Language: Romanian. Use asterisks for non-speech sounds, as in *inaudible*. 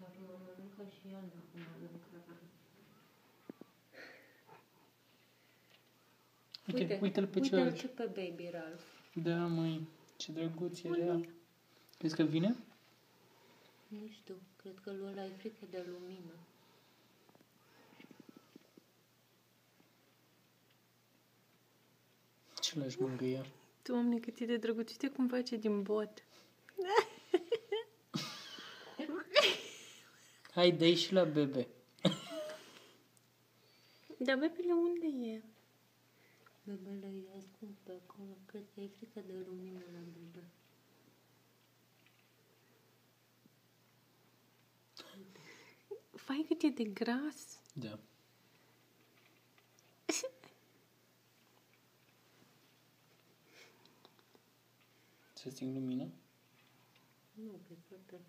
Dacă mă mănâncă și ea dacă mănâncă rău. Uite, uite-l pe uite George. ce pe Baby Ralph. Da, măi, ce drăguț era. Crezi că vine? Nu știu, cred că lui ăla e frică de lumină. Ce l-aș mângâia? Doamne, cât e de drăguț. Uite cum face din bot. *laughs* Hai, dă și la bebe. Dar bebele unde e? Bebele e ascuns pe acolo. Cred că e frică de lumină la bebe. Fai cât e de gras. Da. *laughs* Să sting lumina? Nu, pe toată